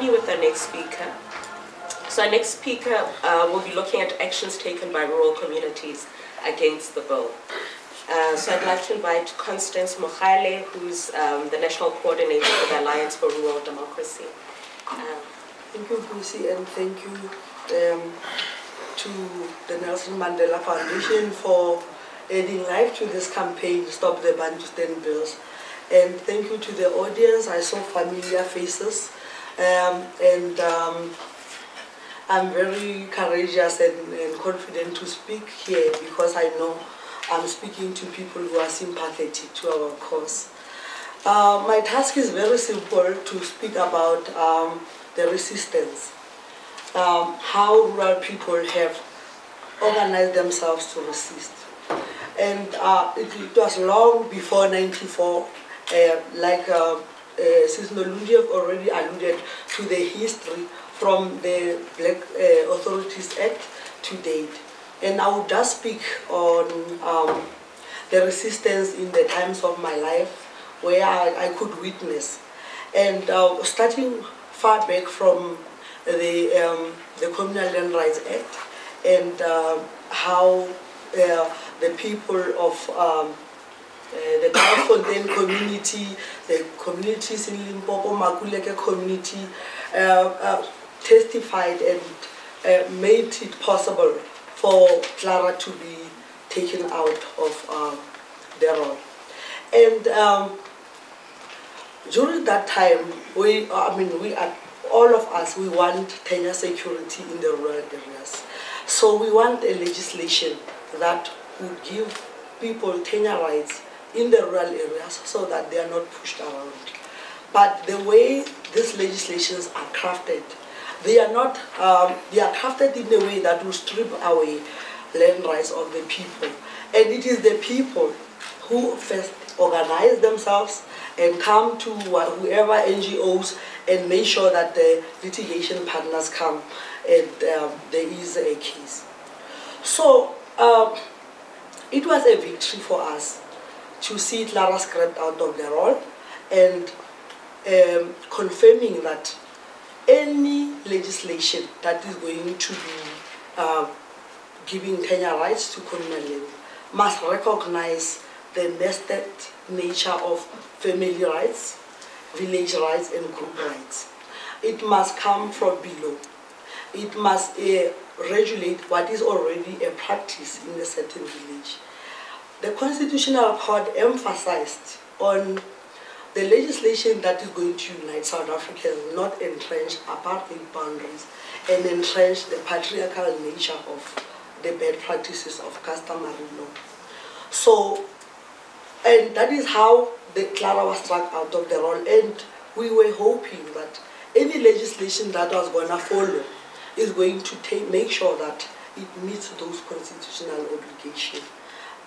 continue with our next speaker. So our next speaker uh, will be looking at actions taken by rural communities against the bill. Uh, so I'd like to invite Constance Mogale, who's um, the National Coordinator for the Alliance for Rural Democracy. Uh, thank you, Lucy, and thank you um, to the Nelson Mandela Foundation for adding life to this campaign, Stop the Bantustan Bills. And thank you to the audience. I saw familiar faces. Um, and um, I'm very courageous and, and, confident to speak here because I know I'm speaking to people who are sympathetic to our cause. Uh, my task is very simple to speak about um, the resistance, um, how rural people have organized themselves to resist. And uh, it, it, was long before 94, uh, like uh, uh, Sis already alluded to the history from the Black uh, Authorities Act to date. And I would just speak on um, the resistance in the times of my life where I, I could witness. And uh, starting far back from the, um, the Communal Land Rights Act and uh, how uh, the people of um, uh, the Gaofontein community, the communities in Limpopo, Makuleke community, uh, uh, testified and uh, made it possible for Clara to be taken out of uh, the role. And um, during that time, we, I mean, we are, all of us, we want tenure security in the rural areas. So we want a legislation that would give people tenure rights in the rural areas so that they are not pushed around. But the way these legislations are crafted, they are not, um, they are crafted in a way that will strip away land rights of the people. And it is the people who first organize themselves and come to whoever NGOs and make sure that the litigation partners come and um, there is a case. So um, it was a victory for us to see Clara scrapped out of the role and um, confirming that any legislation that is going to be uh, giving tenure rights to communal must recognize the nested nature of family rights, village rights, and group rights. It must come from below. It must uh, regulate what is already a practice in a certain village. The Constitutional Court emphasized on the legislation that is going to unite South Africa Africans, not entrench apartheid boundaries and entrench the patriarchal nature of the bad practices of customary law. So, and that is how the Clara was struck out of the role and we were hoping that any legislation that was going to follow is going to take, make sure that it meets those constitutional obligations.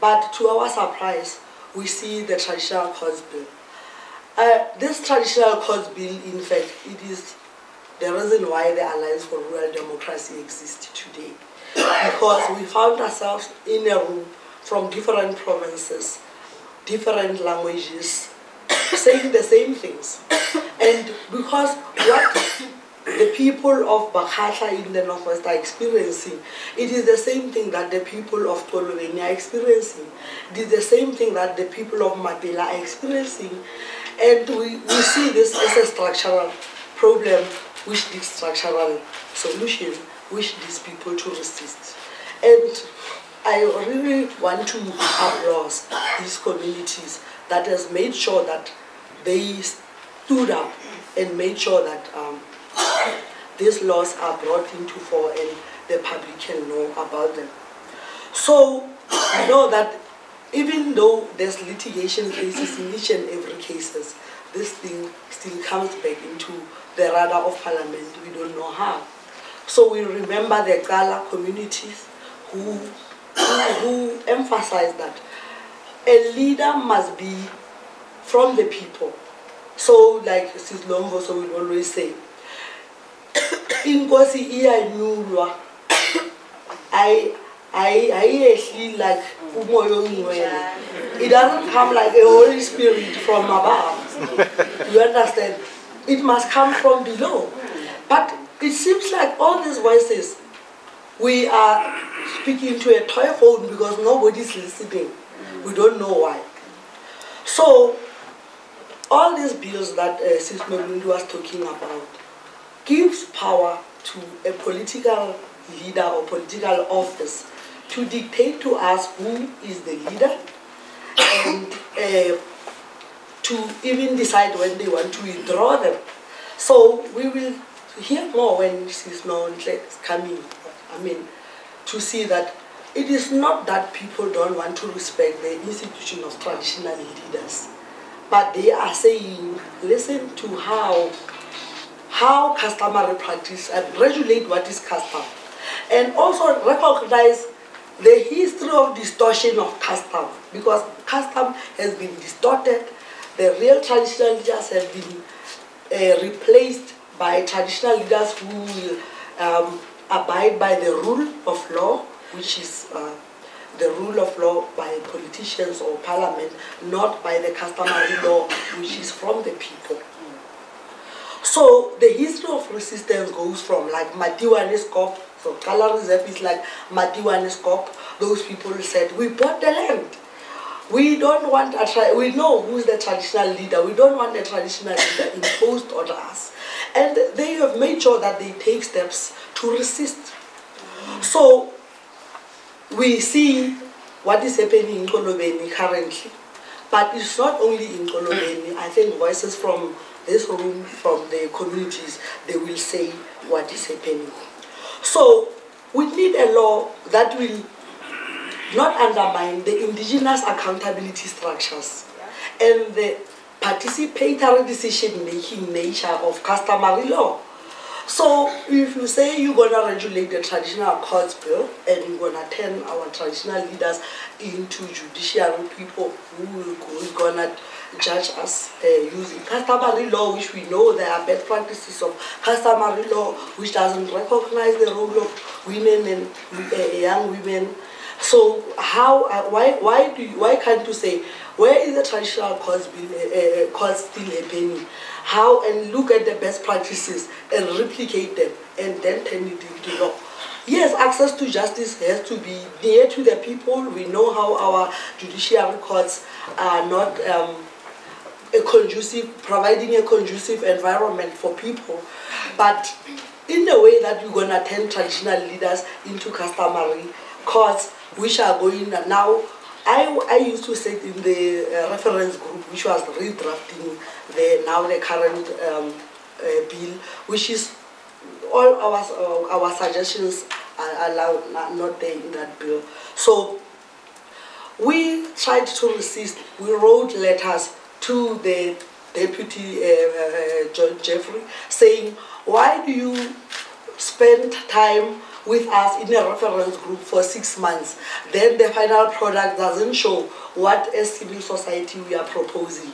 But to our surprise, we see the traditional courts bill. Uh, this traditional courts bill, in fact, it is the reason why the Alliance for Rural Democracy exists today. Because we found ourselves in a room from different provinces, different languages, saying the same things. And because what the people of Bakgatla in the Northwest are experiencing. It is the same thing that the people of Xolobeni are experiencing. It is the same thing that the people of Mapela are experiencing. And we, we see this as a structural problem which needs structural solution, which these people to resist. And I really want to applaud these communities that has made sure that they stood up and made sure that um, these laws are brought into force and the public can know about them. So I know that even though there's litigation cases in each and every cases, this thing still comes back into the radar of parliament. We don't know how. So we remember the Gala communities who, who, emphasize that a leader must be from the people. So like Sis Lombo so we always say, inkosi iyanyulwa. Ayiyehli like umoya ongcwele it doesn't come like a holy spirit from above. You understand? It must come from below. But it seems like all these voices, we are speaking to a toy phone because nobody's listening. We don't know why. So, all these bills that uh, Sis Melundi was talking about gives power to a political leader or political office to dictate to us who is the leader and uh, to even decide when they want to withdraw them. So we will hear more when Sis known is coming. I mean, to see that it is not that people don't want to respect the institution of traditional leaders, but they are saying, listen to how how customary practice and regulate what is custom. And also recognize the history of distortion of custom because custom has been distorted. The real traditional leaders have been uh, replaced by traditional leaders who will um, abide by the rule of law, which is uh, the rule of law by politicians or parliament, not by the customary law, which is from the people. So the history of resistance goes from like Matiwanescop, so Kala Reserve is like Matiwanescop. Those people said, we bought the land. We don't want a, we know who's the traditional leader. We don't want a traditional leader imposed on us. And they have made sure that they take steps to resist. So we see what is happening in Xolobeni currently. But it's not only in Xolobeni. I think voices from this room, from the communities, they will say what is happening. So we need a law that will not undermine the indigenous accountability structures and the participatory decision-making nature of customary law. So if you say you're going to regulate the traditional courts bill and you're going to turn our traditional leaders into judiciary people who going to judge us uh, using customary law, which we know there are bad practices of customary law, which doesn't recognize the role of women and uh, young women. So how, uh, why, why, do you, why can't you say, where is the traditional courts, bill, uh, courts still happening? How, and look at the best practices and replicate them and then turn it into law. Yes, access to justice has to be near to the people. We know how our judiciary courts are not um, a conducive, providing a conducive environment for people. But in the way that we're going to turn traditional leaders into customary courts, which are going now, I, I used to sit in the uh, reference group, which was redrafting the now the current um, uh, bill, which is all our, uh, our suggestions are allowed, not there in that bill. So we tried to resist. We wrote letters to the deputy uh, uh, John Jeffery saying, why do you spend time with us in a reference group for six months, then the final product doesn't show what a civil society we are proposing.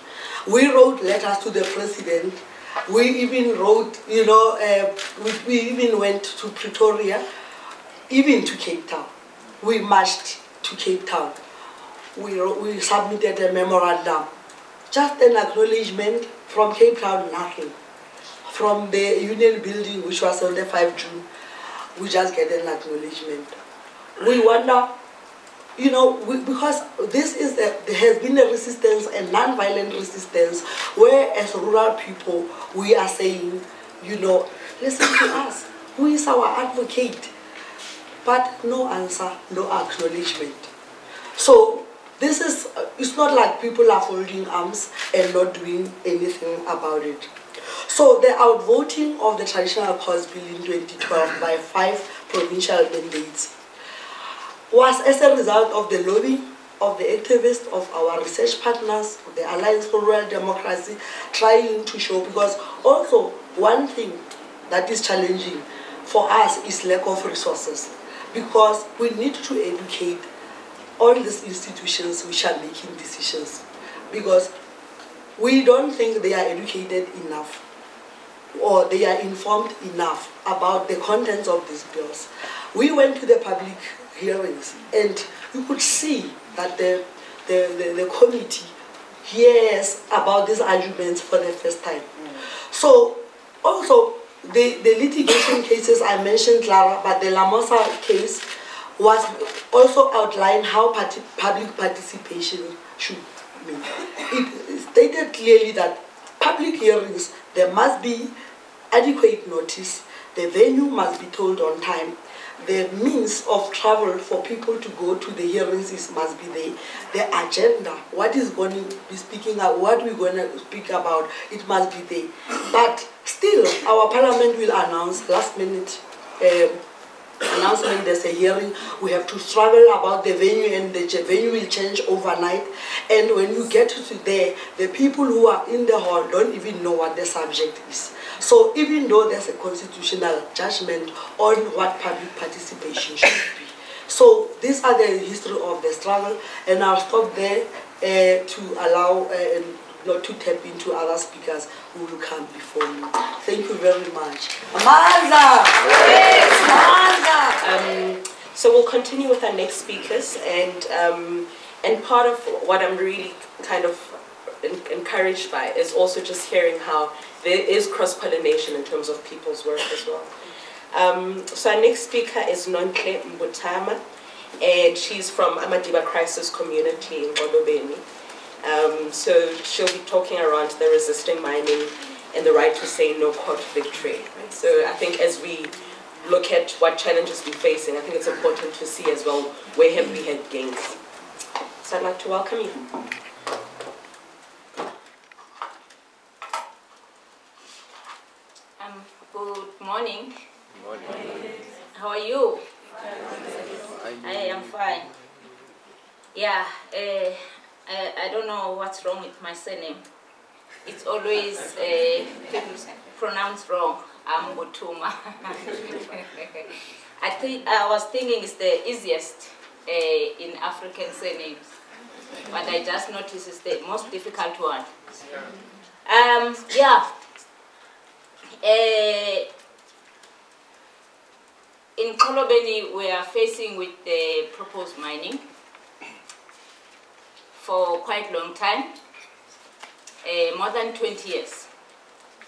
We wrote letters to the president. We even wrote, you know, uh, we, we even went to Pretoria, even to Cape Town. We marched to Cape Town. We, we submitted a memorandum just an acknowledgement from Cape Town, nothing. From the Union Building, which was on the 5 June, we just get an acknowledgement. We wonder, you know, we, because this is a, there has been a resistance, a non-violent resistance, where as rural people, we are saying, you know, listen to us. Who is our advocate? But no answer, no acknowledgement. So this is, uh, it's not like people are folding arms and not doing anything about it. So the outvoting of the Traditional Courts Bill in 2012 by five provincial mandates was as a result of the lobbying of the activists, of our research partners, the Alliance for Rural Democracy, trying to show, because also one thing that is challenging for us is lack of resources, because we need to educate all these institutions which are making decisions because we don't think they are educated enough or they are informed enough about the contents of these bills. We went to the public hearings and you could see that the, the, the, the committee hears about these arguments for the first time. Mm. So also the, the litigation cases I mentioned, Clara, but the Lamosa case was also outlined how public participation should be. It stated clearly that public hearings, there must be adequate notice, the venue must be told on time, the means of travel for people to go to the hearings is, must be there. The agenda, what is going to be speaking about, what we're going to speak about, it must be there. But still, our parliament will announce last minute um, announcement, there's a hearing, we have to struggle about the venue and the venue will change overnight. And when you get to there, the people who are in the hall don't even know what the subject is. So even though there's a constitutional judgment on what public participation should be. So these are the history of the struggle and I'll stop there uh, to allow uh, not to tap into other speakers who will come before me. Thank you very much. Amanda! So we'll continue with our next speakers and um, and part of what I'm really kind of encouraged by is also just hearing how there is cross-pollination in terms of people's work as well. Um, so our next speaker is Nonhle Mbuthuma, and she's from Amadiba Crisis Committee in Xolobeni. Um, so she'll be talking around the resisting mining and the right to say no court victory. Right? So I think as we look at what challenges we're facing, I think it's important to see as well where have we had gains. So I'd like to welcome you. Um, good morning. Good morning. How are you? I am fine. Yeah. Uh, I, I don't know what's wrong with my surname. It's always uh, people pronounce wrong. I'm Butuma. I think I was thinking it's the easiest uh, in African surnames, but I just noticed it's the most difficult one. Um, yeah. Uh, in Xolobeni, we are facing with the proposed mining for quite a long time, uh, more than 20 years,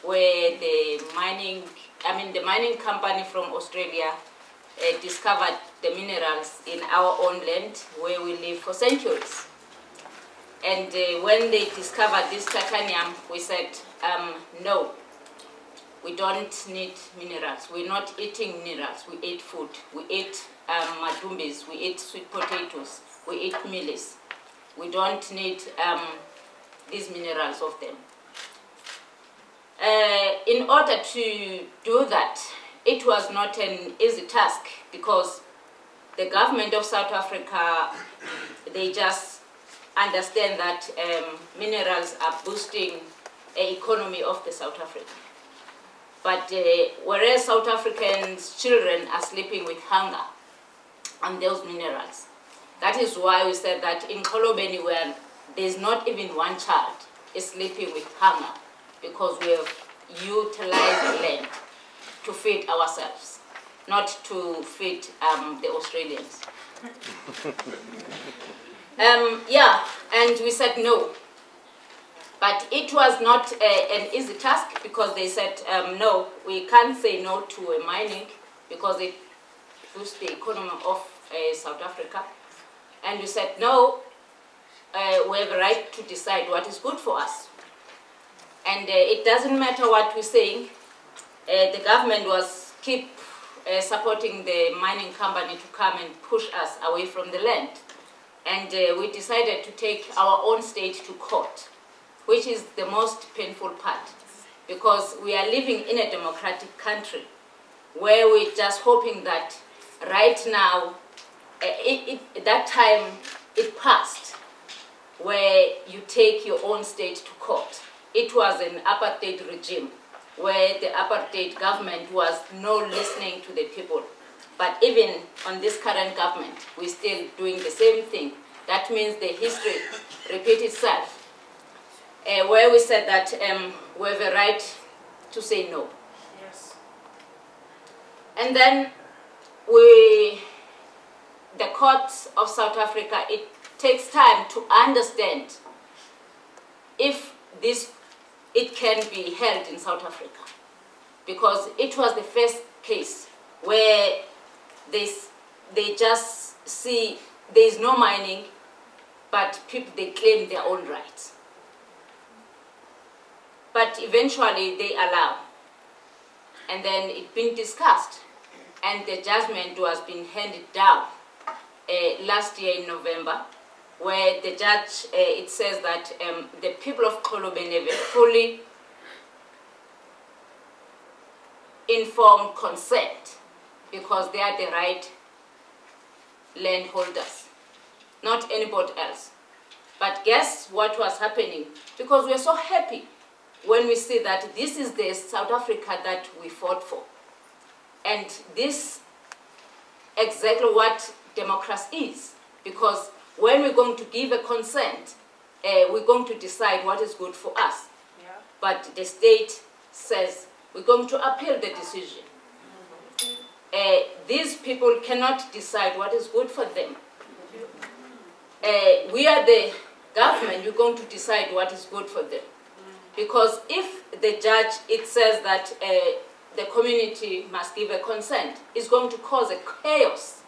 where the mining, I mean the mining company from Australia uh, discovered the minerals in our own land where we live for centuries. And uh, when they discovered this titanium, we said, um, no, we don't need minerals. We're not eating minerals, we eat food. We eat um, madumbis, we eat sweet potatoes, we eat mealies. We don't need um, these minerals of them. Uh, in order to do that, it was not an easy task because the government of South Africa, they just understand that um, minerals are boosting the economy of the South Africa. But uh, whereas South Africans' children are sleeping with hunger on those minerals, that is why we said that in Xolobeni where there's not even one child is sleeping with hunger because we have utilized land to feed ourselves, not to feed um, the Australians. um, yeah, and we said no. But it was not a, an easy task because they said, um, no, we can't say no to a mining because it boosts the economy of uh, South Africa. And we said, no, uh, we have a right to decide what is good for us. And uh, it doesn't matter what we're saying. Uh, the government was keep uh, supporting the mining company to come and push us away from the land. And uh, we decided to take our own state to court, which is the most painful part. Because we are living in a democratic country where we're just hoping that right now it, it, that time it passed where you take your own state to court. It was an apartheid regime where the apartheid government was not listening to the people. But even on this current government, we're still doing the same thing. That means the history repeats itself. Uh, where we said that um, we have a right to say no. Yes. And then we the courts of South Africa, it takes time to understand if this, it can be held in South Africa. because it was the first case where they, they just see there is no mining, but people, they claim their own rights. But eventually they allow. And then it been discussed. And the judgment was being handed down uh, last year in November, where the judge, uh, it says that um, the people of Xolobeni have a fully informed consent because they are the right landholders, not anybody else. But guess what was happening? Because we're so happy when we see that this is the South Africa that we fought for. And this exactly what democracy is. Because when we're going to give a consent, uh, we're going to decide what is good for us. Yeah. But the state says we're going to appeal the decision. Uh, these people cannot decide what is good for them. Uh, we are the government, we're going to decide what is good for them. Because if the judge, it says that uh, the community must give a consent, it's going to cause a chaos.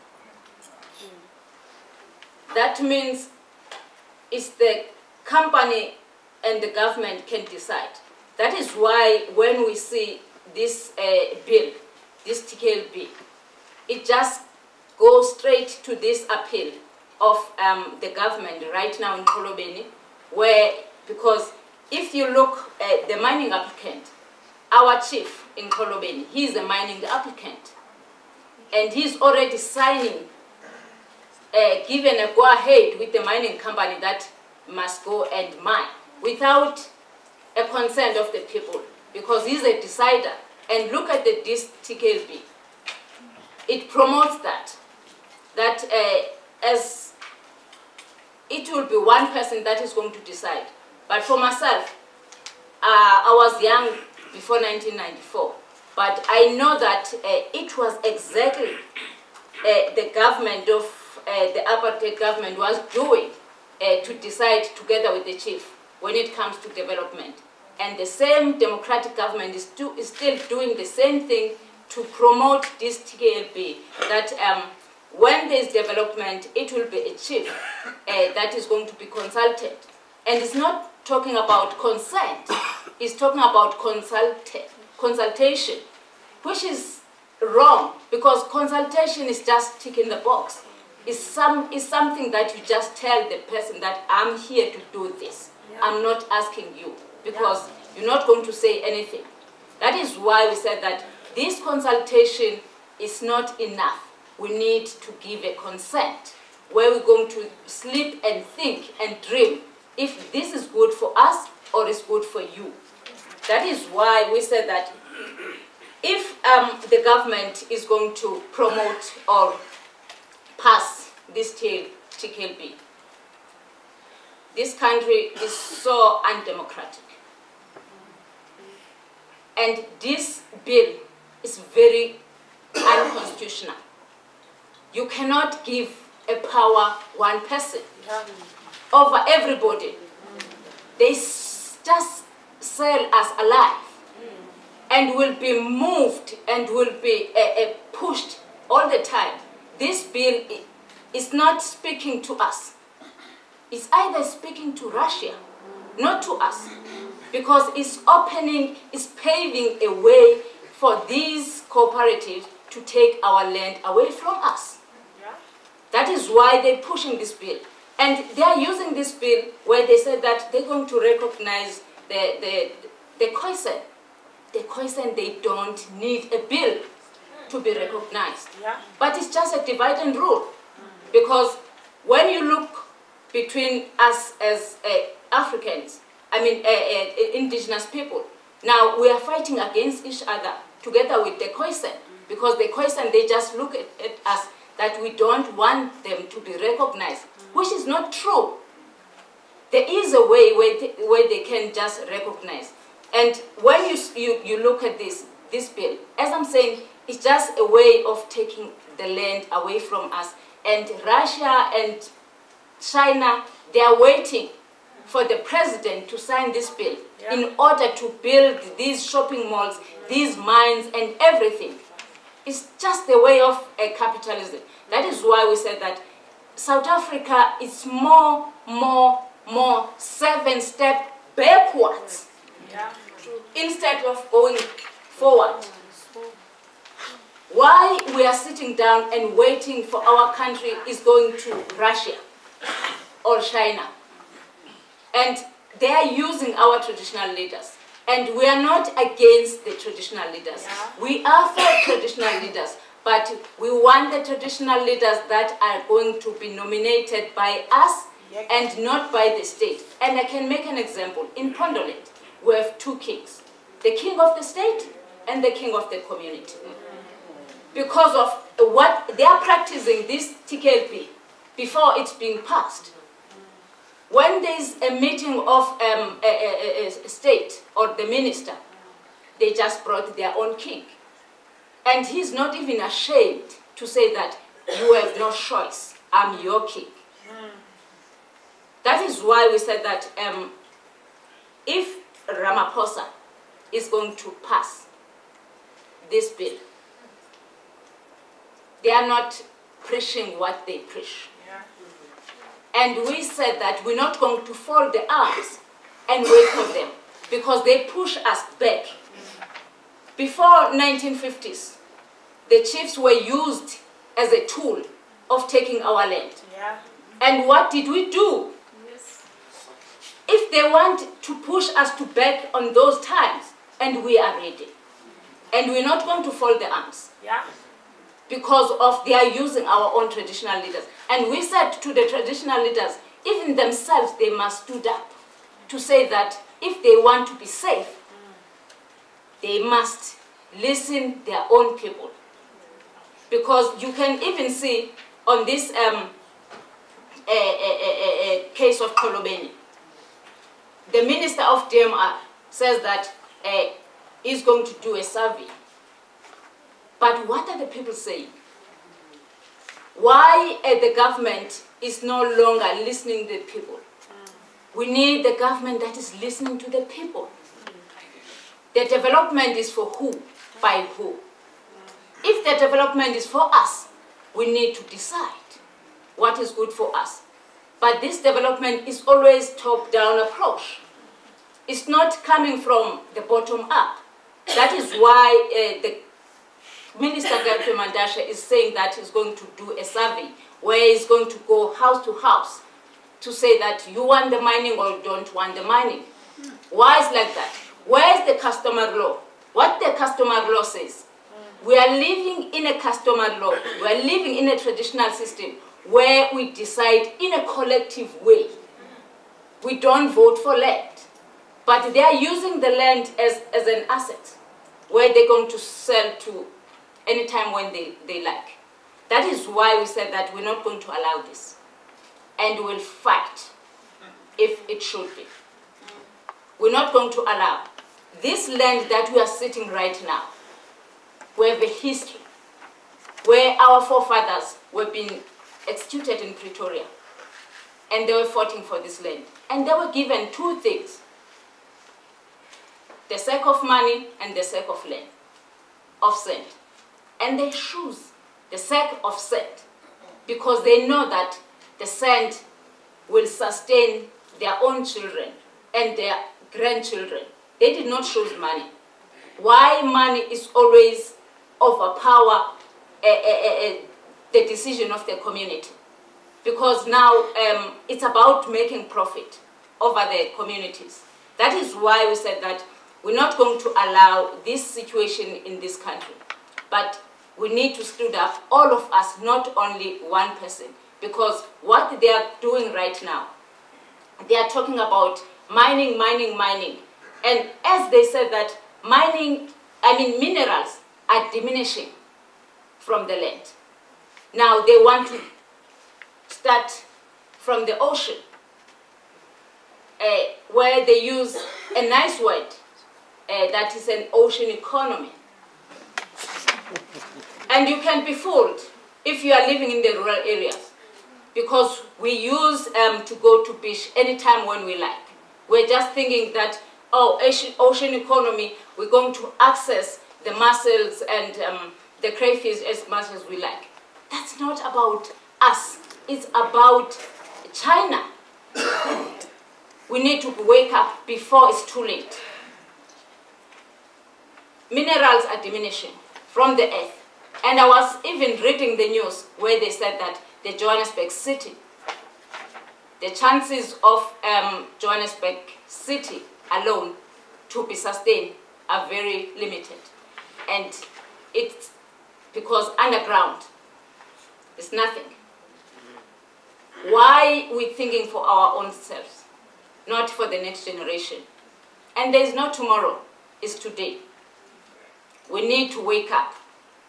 That means it's the company and the government can decide. That is why when we see this uh, bill, this TKL bill, it just goes straight to this appeal of um, the government right now in Xolobeni, where, because if you look at the mining applicant, our chief in Xolobeni, he's a mining applicant. And he's already signing, uh, given a go-ahead with the mining company that must go and mine without a consent of the people because he's a decider. And look at the this TKLB. It promotes that, that uh, as it will be one person that is going to decide. But for myself, uh, I was young before 1994, but I know that uh, it was exactly uh, the government of the apartheid government was doing uh, to decide together with the chief when it comes to development. And the same democratic government is, do, is still doing the same thing to promote this TKLB, that um, when there is development, it will be a chief uh, that is going to be consulted. And it's not talking about consent, it's talking about consult consultation, which is wrong because consultation is just ticking the box. It's, some, it's something that you just tell the person that I'm here to do this. Yeah. I'm not asking you because you're not going to say anything. That is why we said that this consultation is not enough. We need to give a consent where we're going to sleep and think and dream if this is good for us or is good for you. That is why we said that if um, the government is going to promote or pass this TKLB, this country is so undemocratic. And this bill is very unconstitutional. You cannot give a power one person over everybody. They just sell us alive and will be moved and will be uh, uh, pushed all the time. This bill is not speaking to us. It's either speaking to Russia, not to us, because it's opening, it's paving a way for these cooperatives to take our land away from us. That is why they're pushing this bill. And they are using this bill where they said that they're going to recognize the, the, the Khoisan. The Khoisan, they don't need a bill to be recognized. Yeah. But it's just a divide and rule. Because when you look between us as uh, Africans, I mean uh, uh, indigenous people, now we are fighting against each other together with the Khoisan. Because the Khoisan, they just look at, at us that we don't want them to be recognized, which is not true. There is a way where they, where they can just recognize. And when you, you, you look at this, this bill, as I'm saying, it's just a way of taking the land away from us. And Russia and China, they are waiting for the president to sign this bill Yeah. in order to build these shopping malls, these mines, and everything. It's just the way of uh, capitalism. That is why we said that South Africa is more, more, more seven step backwards Yeah. instead of going forward. Why we are sitting down and waiting for our country is going to Russia or China. And they are using our traditional leaders. And we are not against the traditional leaders. Yeah. We are for traditional leaders, but we want the traditional leaders that are going to be nominated by us and not by the state. And I can make an example. In Pondoland, we have two kings the king of the state and the king of the community. Because of what they are practicing this TKLB before it's being passed. When there is a meeting of um, a, a- a- a state or the minister, they just brought their own king. And he's not even ashamed to say that you have no choice, I'm your king. That is why we said that um, if Ramaphosa is going to pass this bill, they are not preaching what they preach. Yeah. And we said that we're not going to fold the arms and wait for them because they push us back. Before 1950s, the chiefs were used as a tool of taking our land. Yeah. And what did we do? If they want to push us to back on those times, and we are ready. And we're not going to fold the arms Yeah. Because of they are using our own traditional leaders. And we said to the traditional leaders, even themselves, they must stood up to say that if they want to be safe, they must listen their own people. Because you can even see on this um, eh, eh, eh, case of Xolobeni, the minister of DMR says that uh, he's going to do a survey. But what are the people saying? Why uh, the government is no longer listening to the people? We need the government that is listening to the people. The development is for who? By who? If the development is for us, we need to decide what is good for us. But this development is always top-down approach. It's not coming from the bottom up. That is why uh, the Minister Gabriel Mantashe is saying that he's going to do a survey where he's going to go house to house to say that you want the mining or you don't want the mining. Why is like that? Where is the customer law? What the customer law says? We are living in a customer law. We are living in a traditional system where we decide in a collective way. We don't vote for land. But they are using the land as, as an asset where they're going to sell to anytime when they, they like. That is why we said that we're not going to allow this. And we'll fight if it should be. We're not going to allow. This land that we are sitting right now, we have a history where our forefathers were being executed in Pretoria and they were fighting for this land. And they were given two things the sake of money and the sake of land, of sand. And they choose the sake of sand because they know that the sand will sustain their own children and their grandchildren. They did not choose money. Why money is always overpower eh, eh, eh, eh, the decision of the community? Because now um, it's about making profit over the communities. That is why we said that we're not going to allow this situation in this country. But we need to stand up, all of us, not only one person. Because what they are doing right now, they are talking about mining, mining, mining. And as they said that mining, I mean minerals are diminishing from the land. Now they want to start from the ocean, uh, where they use a nice word, uh, that is an ocean economy. And you can be fooled if you are living in the rural areas. because we use um, to go to beach anytime when we like. We're just thinking that, oh, ocean, economy, we're going to access the mussels and um, the crayfish as much as we like. That's not about us. It's about China. we need to wake up before it's too late. Minerals are diminishing from the earth. And I was even reading the news where they said that the Johannesburg city, the chances of um, Johannesburg city alone to be sustained are very limited. And it's because underground is nothing. Why we thinking for our own selves, not for the next generation? And there is no tomorrow, it's today. We need to wake up.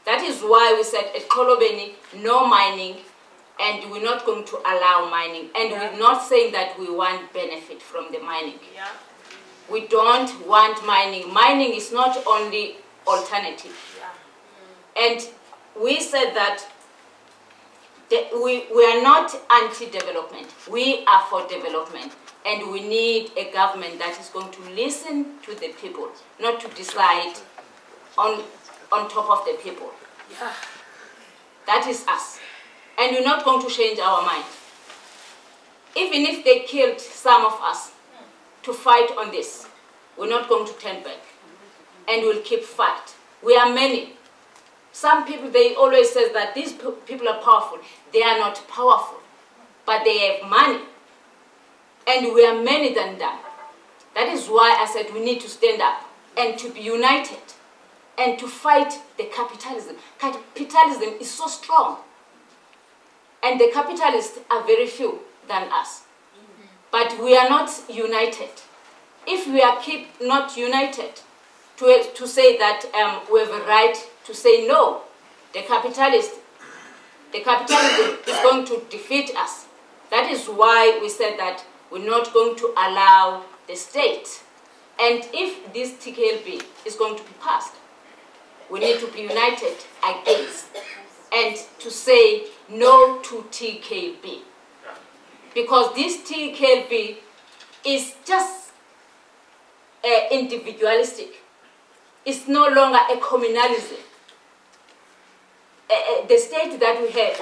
That is why we said at Xolobeni, no mining, and we're not going to allow mining. And Yeah. we're not saying that we want benefit from the mining. Yeah. We don't want mining. Mining is not only alternative. And we said that we, we are not anti-development. We are for development. And we need a government that is going to listen to the people, not to decide on, on top of the people. That is us. And we're not going to change our mind. Even if they killed some of us to fight on this, we're not going to turn back. And we'll keep fight. We are many. Some people, they always say that these people are powerful. They are not powerful, but they have money. And we are many than them. That is why I said we need to stand up and to be united and to fight the capitalism. Capitalism is so strong. And the capitalists are very few than us. But we are not united. If we are keep not united to, to say that um, we have a right to say no, the capitalist, the capitalism is going to defeat us. That is why we said that we're not going to allow the state. And if this TKLB is going to be passed, we need to be united against and to say no to TKB. Because this TKB is just uh, individualistic. It's no longer a communalism. Uh, uh, the state that we have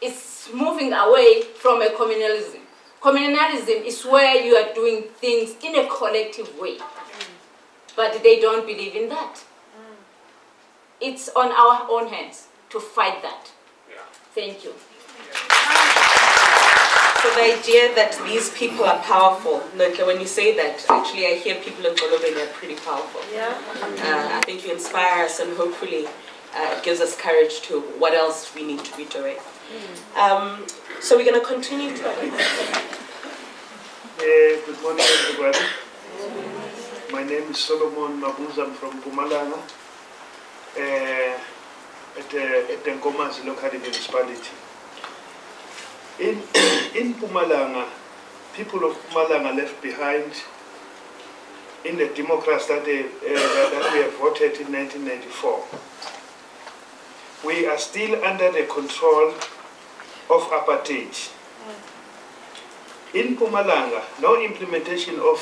is moving away from a communalism. Communalism is where you are doing things in a collective way. But they don't believe in that. It's on our own hands to fight that. Thank you. So the idea that these people are powerful, Nonhle, when you say that, actually I hear people in Xolobeni are pretty powerful. Yeah. Uh, I think you inspire us and hopefully uh, it gives us courage to what else we need to be doing. Um, so we're going to continue to... Eh, good morning, everybody. My name is Solomon Mabuza. I'm from Mpumalanga, eh, at, at the Nkomazi local municipality. In, in Mpumalanga, people of Mpumalanga left behind in the democracy that, they, uh, that we have voted in 1994. We are still under the control of apartheid. In Mpumalanga, no implementation of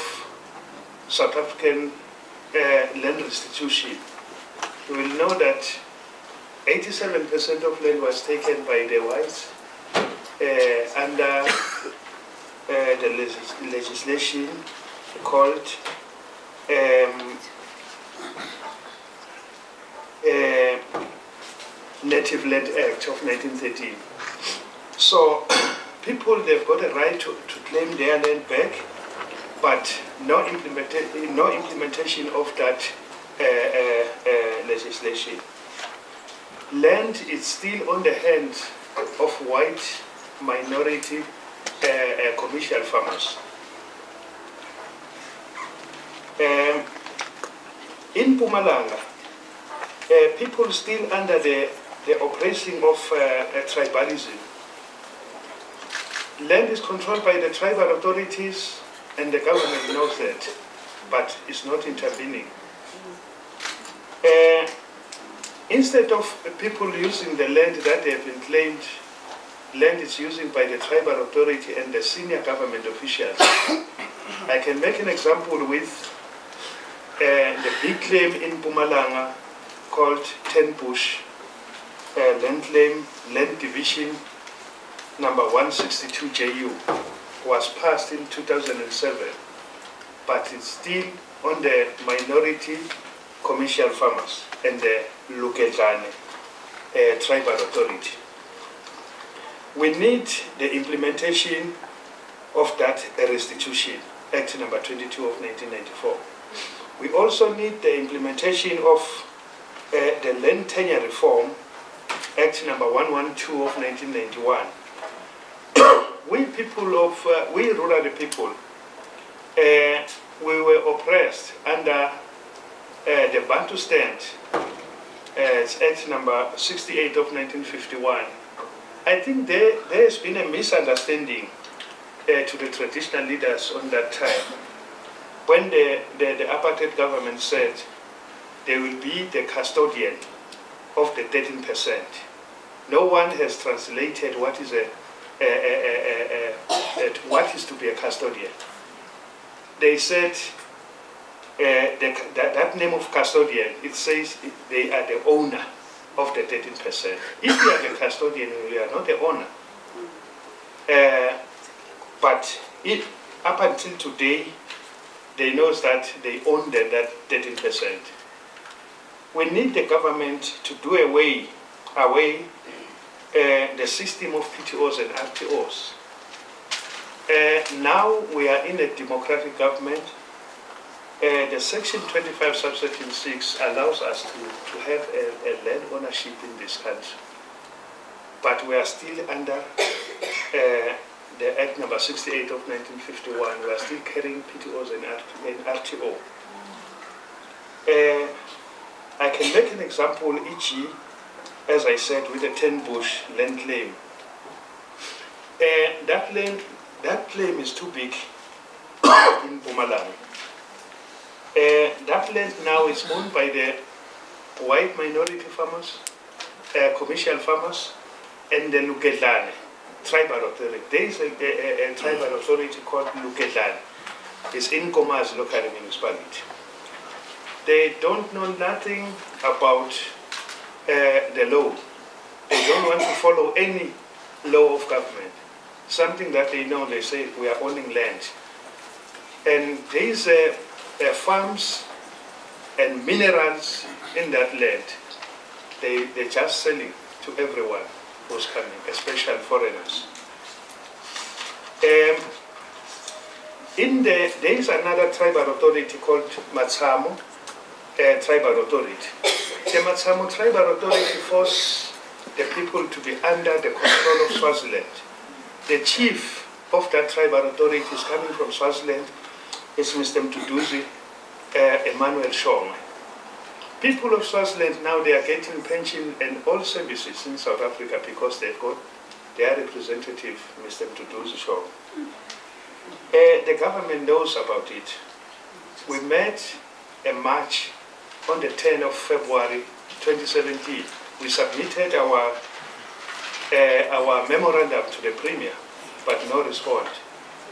South African uh, land restitution. You will know that 87% of land was taken by the whites uh, under uh, the legis- legislation called um, uh, Native Land Act of 1913. So people, they've got a right to, to claim their land back, but no, implementa- no implementation of that legislation. Land is still on the hands of white minority commercial farmers. Um, in Mpumalanga, uh, people still under the, the oppression of uh, uh, tribalism. Land is controlled by the tribal authorities and the government knows that, but it's not intervening. Uh, instead of people using the land that they have been claimed land is using by the tribal authority and the senior government officials. I can make an example with uh, the big claim in Mpumalanga called Tenbosch uh, Land Claim Land Division number 162 JU was passed in 2007, but it's still on the minority commercial farmers and the Lugedlane uh, tribal authority. We need the implementation of that restitution, Act number 22 of 1994. We also need the implementation of uh, the Land Tenure Reform, Act number 112 of 1991. we people of, uh, we rural people, uh, we were oppressed under uh, the Bantustan, uh, it's Act number 68 of 1951. I think there, there has been a misunderstanding uh, to the traditional leaders on that time. When the, the, the apartheid government said they will be the custodian of the 13%, no one has translated what is a, a, a, a what is to be a custodian. They said the, that, that name of custodian, it says they are the owner of the 13%. If you are the custodian, you are not the owner. Uh, but it, up until today, they know that they own the, that 13%. We need the government to do away, away uh, the system of PTOs and RTOs. Uh, now we are in a democratic government. Uh, the Section 25 subsection 6 allows us to, to have a, a land ownership in this country. But we are still under uh, the Act number 68 of 1951. We are still carrying PTOs and, and RTO. Uh, I can make an example, e.g., as I said, with the Tenbosch land claim. Uh, that land, that claim is too big in Mpumalanga. Uh, that land now is owned by the white minority farmers, uh, commercial farmers, and the Lugedlane tribal authority. There is a, a, a tribal authority called Lugedlane. It's in Nkomazi local municipality. They don't know nothing about uh, the law. They don't want to follow any law of government. Something that they know, they say, we are owning land. And these uh, uh, farms and minerals in that land, they, they just selling to everyone who's coming, especially foreigners. Um, in the, there is another tribal authority called Matsamo uh, Tribal Authority. The Matsamo Tribal Authority forces the people to be under the control of Swaziland. The chief of that tribal authority is coming from Swaziland, is Mr. Mduduzi uh, Emmanuel Shongwe. People of Swaziland now they are getting pension and all services in South Africa because they've got their representative, Mr. Mduduzi Shongwe. Uh, the government knows about it. We met a march on the 10th of February 2017. We submitted our, uh, our memorandum to the Premier, but no response.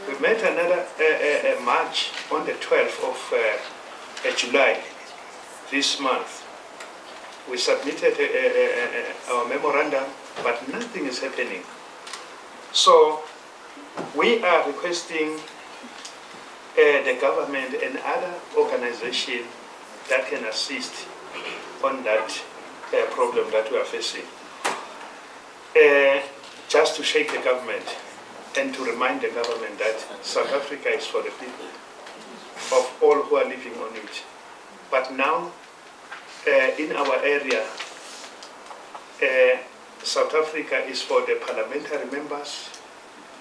We met another uh, uh, march on the 12th of uh, July this month. We submitted our memorandum, but nothing is happening. So we are requesting uh, the government and other organizations that can assist on that uh, problem that we are facing. Uh, just to shake the government and to remind the government that South Africa is for the people of all who are living on it. But now, uh, in our area, South Africa is for the parliamentary members,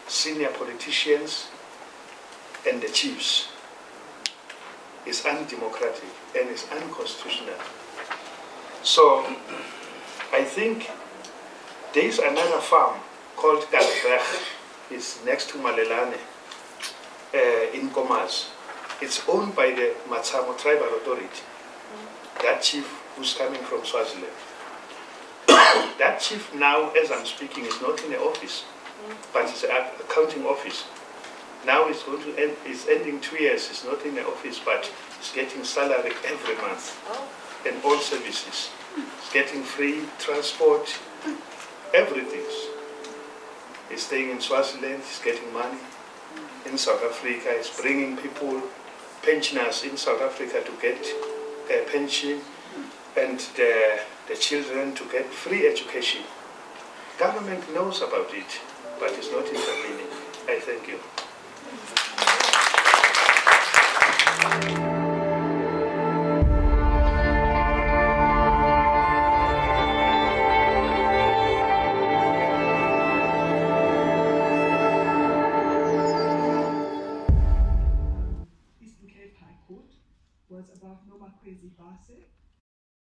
senior politicians, and the chiefs. It's undemocratic and it's unconstitutional. So I think there is another farm called Kalbrech. It's next to Malelane uh, in Nkomazi. It's owned by the Matsamo Tribal Authority. That chief who's coming from Swaziland. that chief now, as I'm speaking, is not in the office. but it's an accounting office. Now it's going to end, it's ending two years, it's not in the office, but it's getting salary every month and all services. It's getting free transport, everything. He's staying in Swaziland, he's getting money. In South Africa, he's bringing people, pensioners in South Africa to get a pension and the, the children to get free education. Government knows about it, but it's not intervening. I thank you.